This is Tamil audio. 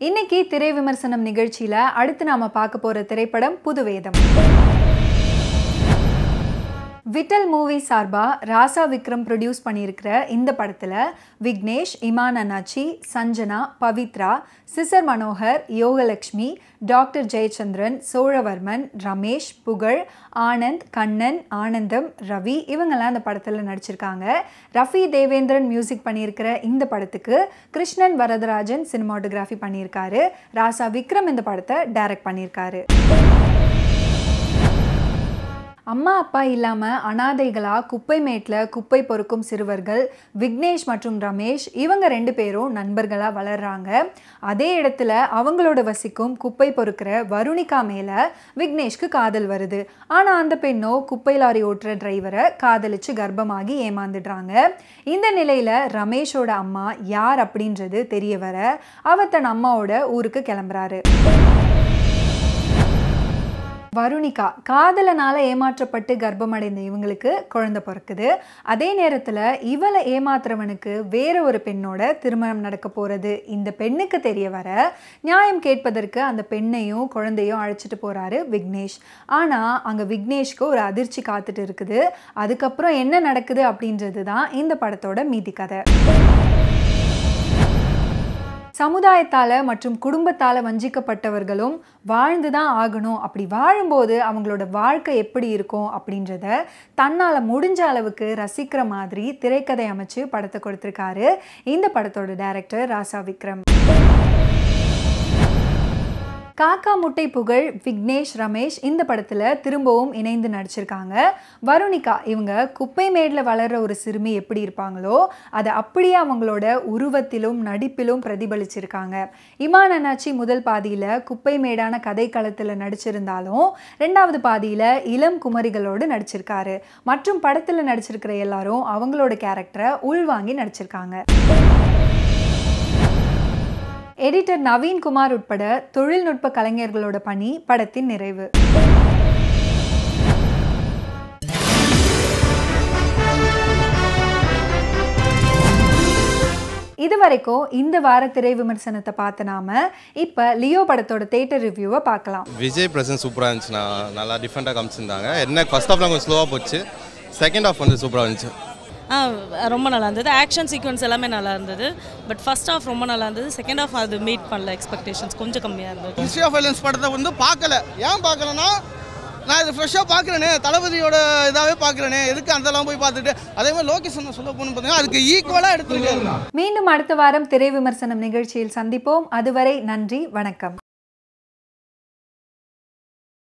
இன்னைக்கு திரை விமர்சனம் நிகழ்ச்சியில அடுத்து நாம பார்க்க போற திரைப்படம் புதுவேதம். விட்டல் மூவி சார்பா ராசா விக்ரம் ப்ரொடியூஸ் பண்ணியிருக்கிற இந்த படத்தில் விக்னேஷ் இமான் அண்ணாச்சி சஞ்சனா பவித்ரா சிசர் மனோகர் யோகலக்ஷ்மி டாக்டர் ஜெயச்சந்திரன் சோழவர்மன் ரமேஷ் புகழ் ஆனந்த் கண்ணன் ஆனந்தம் ரவி இவங்கெல்லாம் இந்த படத்தில் நடிச்சிருக்காங்க. ரஃபி தேவேந்திரன் மியூசிக் பண்ணியிருக்கிற இந்த படத்துக்கு கிருஷ்ணன் வரதராஜன் சினிமாட்டோகிராஃபி பண்ணியிருக்காரு. ராசா விக்ரம் இந்த படத்தை டைரக்ட் பண்ணியிருக்காரு. அம்மா அப்பா இல்லாமல் அனாதைகளாக குப்பை மேட்டில் குப்பை பொறுக்கும் சிறுவர்கள் விக்னேஷ் மற்றும் ரமேஷ் இவங்க ரெண்டு பேரும் நண்பர்களாக வளர்கிறாங்க அதே இடத்துல அவங்களோட வசிக்கும் குப்பை பொறுக்கிற வருணிகா மேலே விக்னேஷ்க்கு காதல் வருது. ஆனால் அந்த பெண்ணோ குப்பை லாரி ஓட்டுற டிரைவரை காதலிச்சு கர்ப்பமாகி ஏமாந்துடுறாங்க. இந்த நிலையில் ரமேஷோட அம்மா யார் அப்படின்றது தெரிய வர அவர் தன் அம்மாவோட ஊருக்கு கிளம்புறாரு. வருணிகா காதலனால ஏமாற்றப்பட்டு கர்ப்பமடைந்த இவங்களுக்கு குழந்தை பிறக்குது. அதே நேரத்தில் இவளை ஏமாத்துறவனுக்கு வேற ஒரு பெண்ணோட திருமணம் நடக்க போகிறது இந்த பெண்ணுக்கு தெரிய வர நியாயம் கேட்பதற்கு அந்த பெண்ணையும் குழந்தையும் அழைச்சிட்டு போகிறாரு விக்னேஷ். ஆனால் அங்கே விக்னேஷ்க்கு ஒரு அதிர்ச்சி காத்துட்டு இருக்குது. அதுக்கப்புறம் என்ன நடக்குது அப்படின்றது தான் இந்த படத்தோட மீதி கதை. சமுதாயத்தால் மற்றும் குடும்பத்தால் வஞ்சிக்கப்பட்டவர்களும் வாழ்ந்து தான் ஆகணும். அப்படி வாழும்போது அவங்களோட வாழ்க்கை எப்படி இருக்கும் அப்படின்றத தன்னால் முடிஞ்ச அளவுக்கு ரசிக்கிற மாதிரி திரைக்கதை அமைச்சு படத்தை கொடுத்துருக்காரு. இந்த படத்தோட டைரக்டர் ராசா விக்ரம். காக்கா முட்டை புகழ் விக்னேஷ் ரமேஷ் இந்த படத்தில் திரும்பவும் இணைந்து நடிச்சிருக்காங்க. வருணிகா இவங்க குப்பை மேடில் வளர்கிற ஒரு சிறுமி எப்படி இருப்பாங்களோ அதை அப்படியே அவங்களோட உருவத்திலும் நடிப்பிலும் பிரதிபலிச்சிருக்காங்க. இமான் அண்ணாச்சி முதல் பாதியில் குப்பை மேடான கதை களத்தில் நடிச்சிருந்தாலும் ரெண்டாவது பாதியில் இளம் குமரிகளோடு நடிச்சிருக்காரு. மற்றும் படத்தில் நடிச்சிருக்கிற எல்லாரும் அவங்களோட கேரக்டரை உள்வாங்கி நடிச்சிருக்காங்க. எடிட்டர் நவீன் குமார் உட்பட தொழில்நுட்ப கலைஞர்களோட பணி படத்தின் நிறைவு. இது வரைக்கும் இந்த வார திரை விமர்சனத்தை பார்த்த நாம இப்போ லியோ படத்தோட தேட்டர் ரிவ்யூவை பார்க்கலாம். விஜய் பிரசன்ட் சூப்பராக இருந்துச்சுண்ணா. நல்லா டிஃப்ரெண்ட்டாக காமிச்சிருந்தாங்க. என்ன ஃபர்ஸ்ட் ஹாஃப்லாம் கொஞ்சம் ஸ்லோவாக போச்சு. செகண்ட் ஹாஃப் வந்து சூப்பராக இருந்துச்சு. ரொம்ப நல்லா இருந்தது. ஆக்ஷன் சீக்வன்ஸ் எல்லாமே நல்லா இருந்தது. பட் ஃபர்ஸ்ட் ஹாஃப் ரொம்ப நல்லா இருந்தது. செகண்ட் ஹாஃப் அது மீட் பண்ணல எக்ஸ்பெக்டேஷன்ஸ் கொஞ்சம் கம்மியாக இருந்தது. ஹிஸ்ட்ரி ஆஃப் வயலன்ஸ் படத்தை வந்து பார்க்கல. ஏன் பார்க்கலன்னா நான் இது ஃப்ரெஷ்ஷாக பார்க்குறேனே தளபதியோட இதாகவே பார்க்குறேனே எதுக்கு அந்தலாம் போய் பார்த்துட்டு? அதே மாதிரி லோகேஷன் சொல்ல போகணும்னு பார்த்தீங்கன்னா அதுக்கு ஈக்குவலாக எடுத்துருக்காரு. மீண்டும் அடுத்த வாரம் திரை விமர்சனம் நிகழ்ச்சியில் சந்திப்போம். அதுவரை நன்றி வணக்கம்.